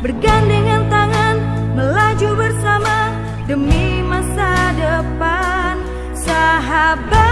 bergandengan tangan melaju bersama demi masa depan. Sahabat.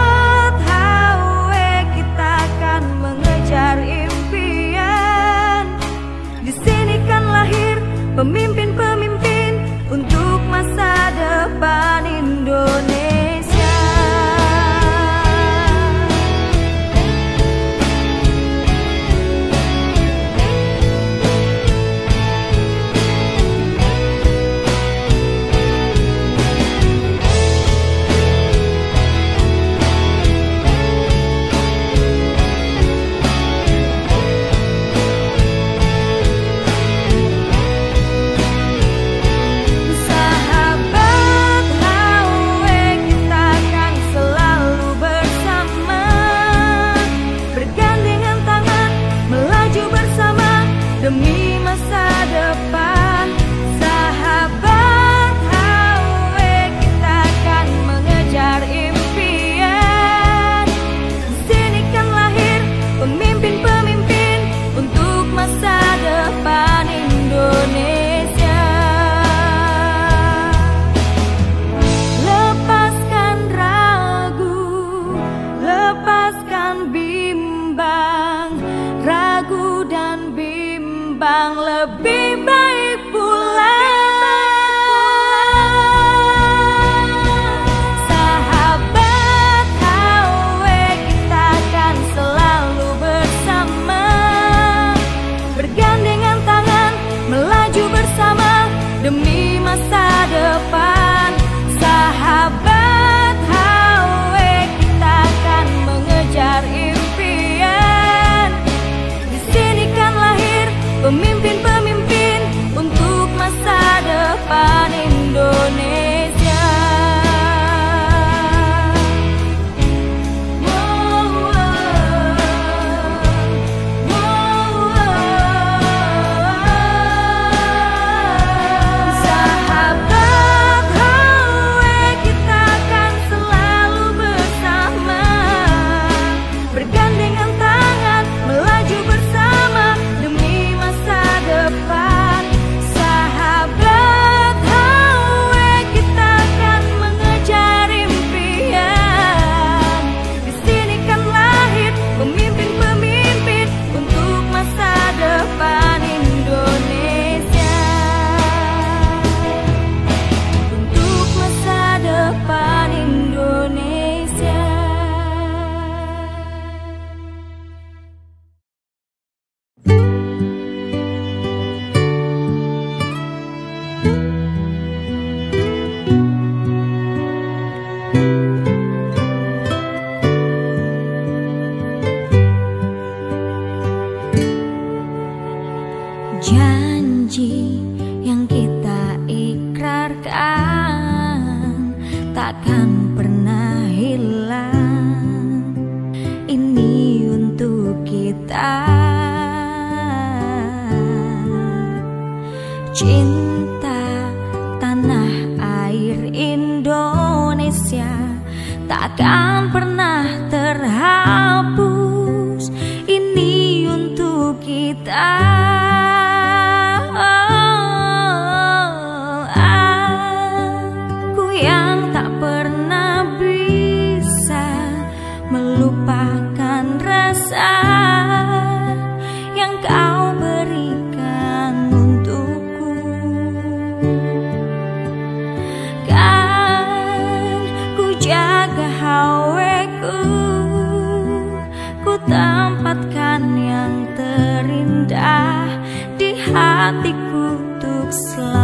looks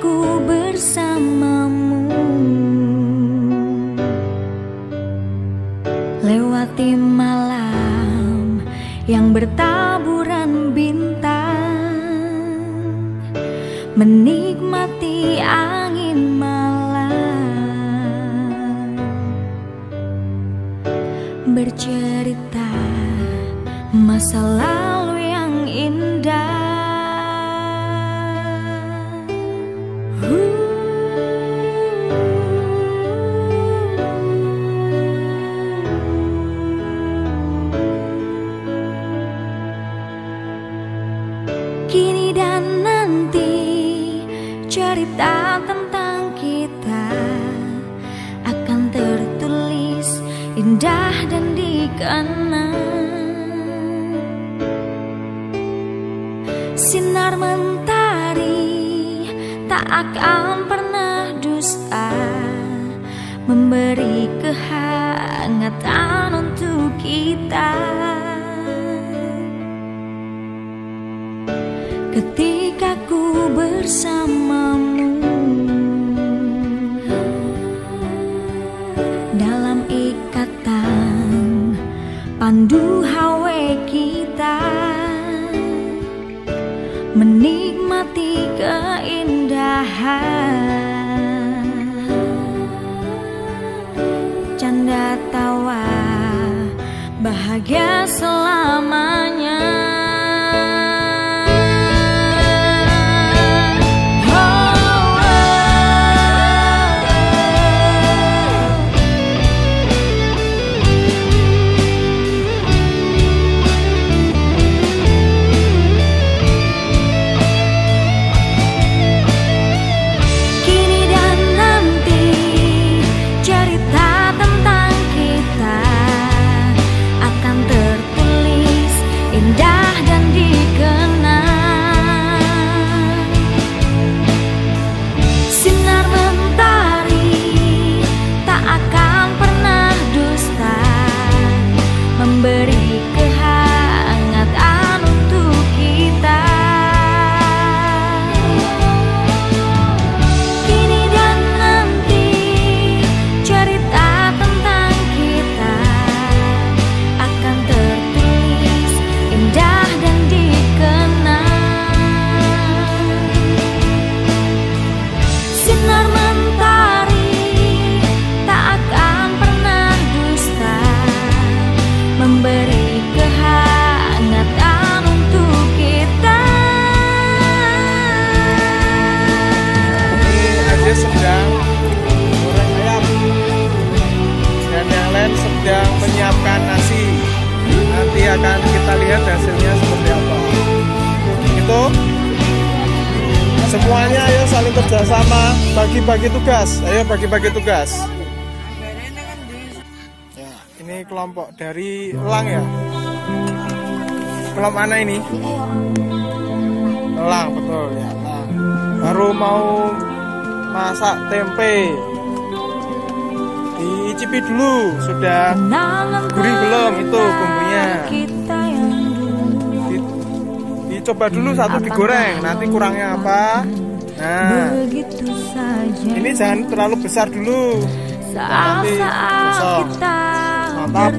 ku bersamamu. Lewati malam yang bertaburan bintang menikmati angin malam. Bercerita masa dikenang. Sinar mentari tak akan pernah dusta memberi kehangatan untuk kita. ketika ku bersamamu pandu hawe kita. Menikmati keindahan. Canda tawa bahagia saling kerjasama bagi-bagi tugas. Ayo bagi-bagi tugas. Ya ini kelompok dari elang ya? Kelompok mana ini? Elang betul ya elang. Baru mau masak tempe. Dicipi dulu sudah gurih belum itu bumbunya. Di, dicoba dulu satu digoreng nanti kurangnya apa nah. Ini jangan terlalu besar dulu. Nanti gosong mantap.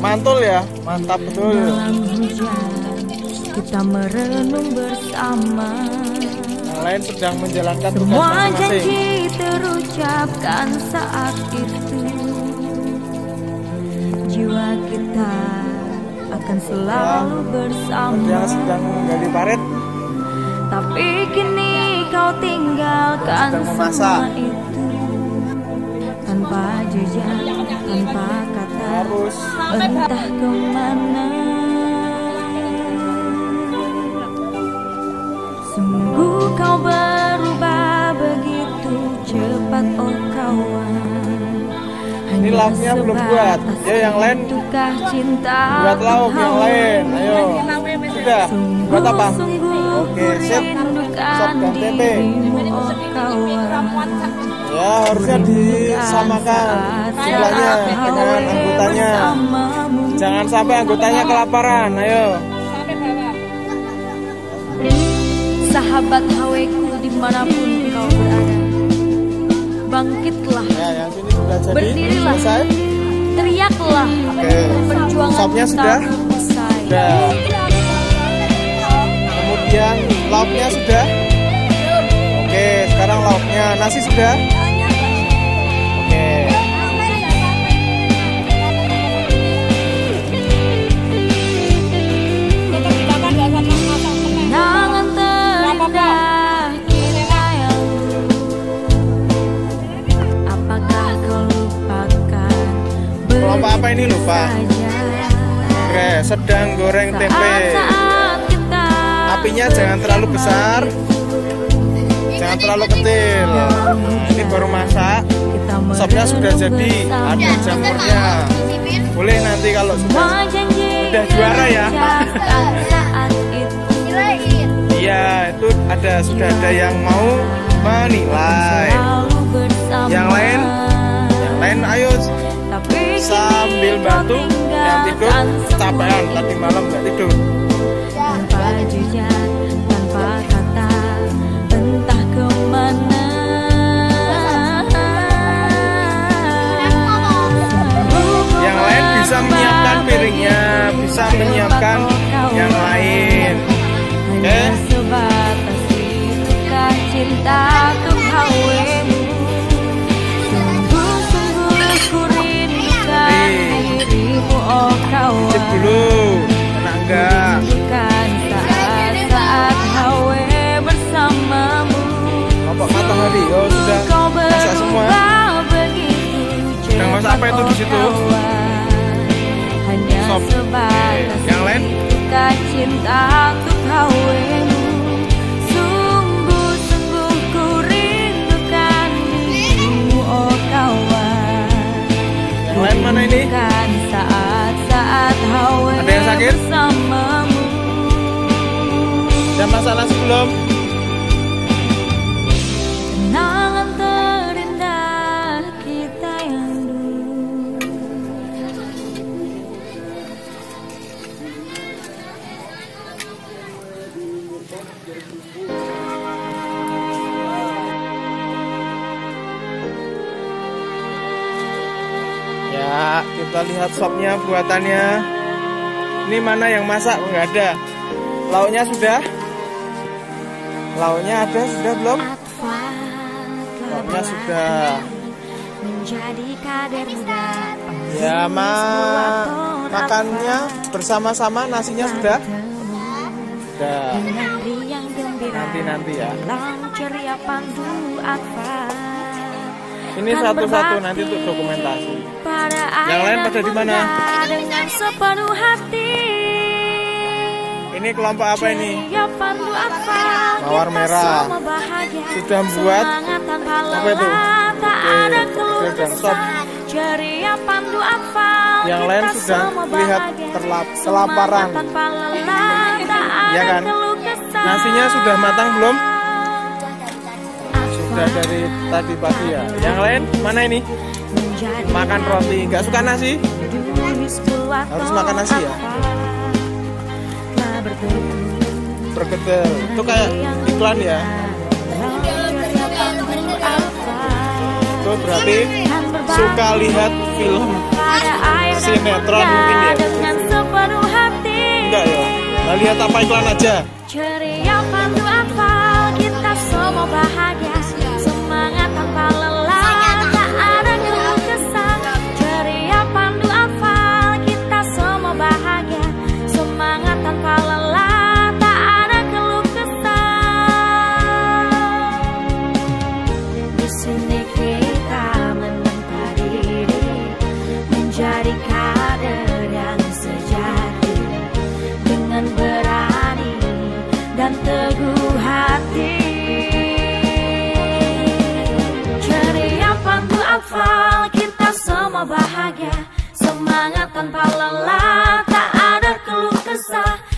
mantul ya. Mantap betul. kita merenung bersama. Yang lain sedang menjalankan tugas Semua masing-masing. janji terucapkan saat itu. Jiwa kita akan selalu bersama. yang sedang menggali parit kau tinggalkan semua itu. Tanpa jejak, tanpa kata Entah ke mana. Sungguh kau berubah begitu cepat oh kawan. Ini lauknya belum buat. Ya, yang lain cinta buat lauk yang lain. Ayo. Sudah buat apa? oke sip sop dan tempe ya harusnya disamakan. Jumlahnya dengan anggotanya. jangan sampai anggotanya kelaparan ayo. Sahabat haweku di mana pun kau berada Bangkitlah, ya yang sini sudah jadi. Berdirilah. selesai teriaklah. Oke. Perjuangan Sopnya kita sudah? sudah. Kemudian lauknya sudah? Oke sekarang lauknya nasi sudah? Oke. Kelompok apa ini lupa? oke sedang goreng tempe apinya jangan terlalu besar. Jangan terlalu kecil. Nah, ini baru masak. Kita sopnya sudah jadi. ada jamurnya. boleh nanti kalau sudah Udah juara ya? iya itu ada sudah ada yang mau menilai. Yang lain? yang lain ayo. Sambil bantu yang tidur capean tadi malam nggak tidur bisa menyiapkan piringnya bisa menyiapkan yang lain. Cinta Sungguh-sungguh ku rindukan dirimu oh kawan cek dulu Sedang masak apa itu di situ? sebatas Oke, yang lain? Kita cinta untuk hawemu Sungguh-sungguh ku rindukan dirimu oh kawan yang lain mana ini Bukan saat-saat hawe Ada yang sakit? Ada masalah sebelum kita lihat sopnya buatannya. Ini mana yang masak? Enggak ada. Lauknya sudah? Lauknya ada sudah belum? Lauknya sudah. Ya, ma makannya bersama-sama nasinya sudah? Sudah. gembira Nanti-nanti ya. Ini Kan satu-satu nanti untuk dokumentasi. pada Yang lain pada di mana? dengan sepenuh hati Ini kelompok apa ini? Mawar merah. Sudah membuat apa itu? Oke, dan stop. Yang lain sudah lihat terlap, kelaparan. Ya kan? Nasinya sudah matang belum? Sudah dari tadi pagi ya. Yang lain mana ini? Makan roti. Gak suka nasi? Harus makan nasi ya? Bergedel. Itu kayak iklan ya? Itu berarti suka lihat film sinetron mungkin ya? Enggak ya? Nah, lihat apa iklan aja? Bahagia. Semangat tanpa lelah tak ada keluh kesah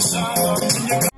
inside.